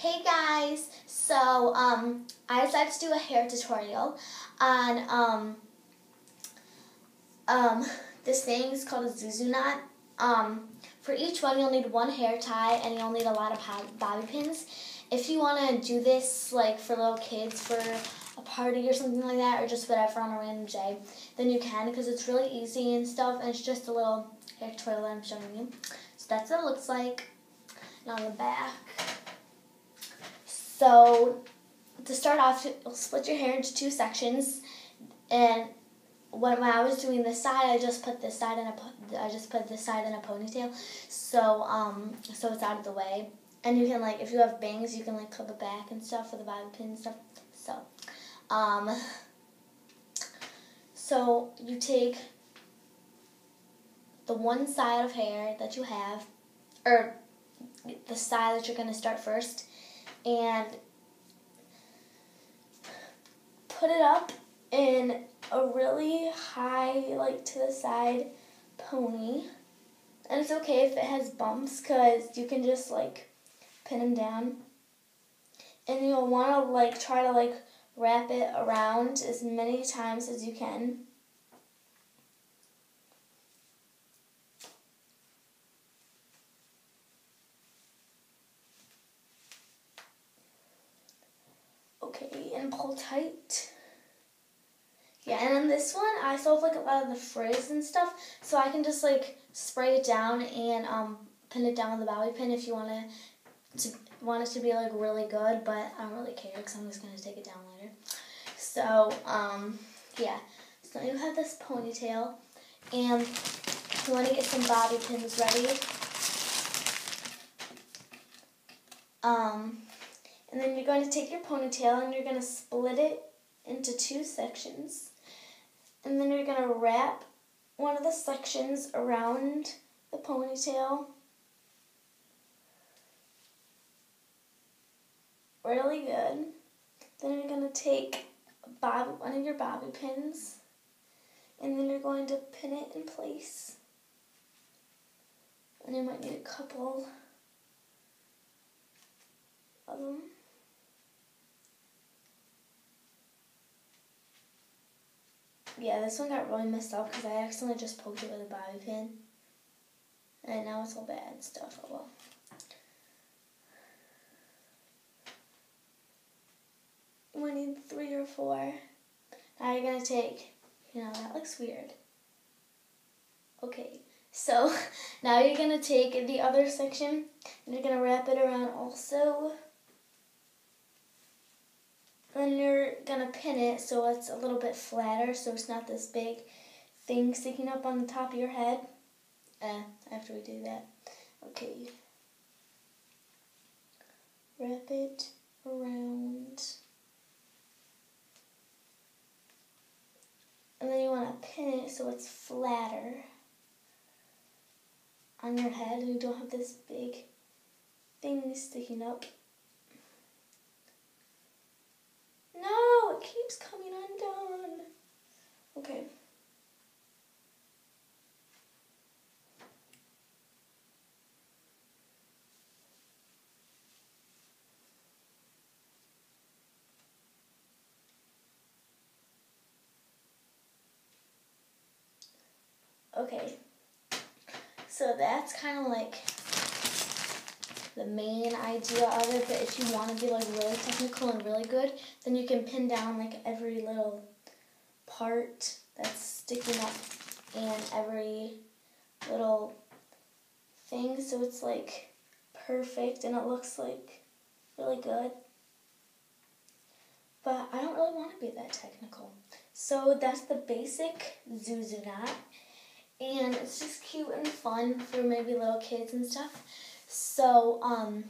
Hey guys, so um, I decided to do a hair tutorial on um, um, this thing is called a Zuzu knot. Um, for each one you'll need one hair tie and you'll need a lot of bobby pins. If you want to do this like for little kids for a party or something like that or just whatever on a random day, then you can because it's really easy and stuff and it's just a little hair tutorial that I'm showing you. So that's what it looks like. And on the back so to start off, you'll split your hair into two sections, and when, when I was doing this side, I just put this side in a I just put this side in a ponytail, so um so it's out of the way. And you can like if you have bangs, you can like clip it back and stuff with a bobby pin and stuff. So, um, so you take the one side of hair that you have, or the side that you're gonna start first and put it up in a really high, like to the side pony. And it's okay if it has bumps because you can just like pin them down. And you'll want to like try to like wrap it around as many times as you can. Okay, and pull tight. Yeah, and then this one, I have like a lot of the frizz and stuff, so I can just like spray it down and um, pin it down with a bobby pin if you want to want it to be like really good, but I don't really care because I'm just to take it down later. So, um, yeah, so you have this ponytail, and you want to get some bobby pins ready. Um, and then you're going to take your ponytail and you're going to split it into two sections. And then you're going to wrap one of the sections around the ponytail. Really good. Then you're going to take bob, one of your bobby pins and then you're going to pin it in place. And you might need a couple of them. Yeah, this one got really messed up because I accidentally just poked it with a bobby pin. And now it's all bad and stuff. Oh well. We need three or four. Now you're to take, you know, that looks weird. Okay, so now you're to take the other section and you're to wrap it around also. Then you're going to pin it so it's a little bit flatter so it's not this big thing sticking up on the top of your head. Uh, after we do that. Okay. Wrap it around. And then you want to pin it so it's flatter on your head and you don't have this big thing sticking up. Keeps coming undone. Okay. Okay, so that's kind of like the main idea of it, but if you want to be like really technical and really good, then you can pin down like every little part that's sticking up and every little thing so it's like perfect and it looks like really good. But I don't really want to be that technical. So that's the basic Zuzu knot. And it's just cute and fun for maybe little kids and stuff. So, um,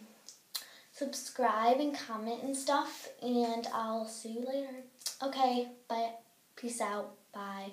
subscribe and comment and stuff, and I'll see you later. Okay, bye. Peace out. Bye.